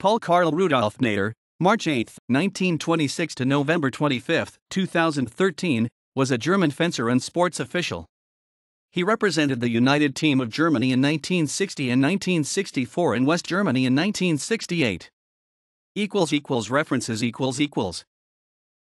Paul Karl Rudolf Gnaier, March 8, 1926 to November 25, 2013, was a German fencer and sports official. He represented the United Team of Germany in 1960 and 1964 and West Germany in 1968. Equals equals References equals equals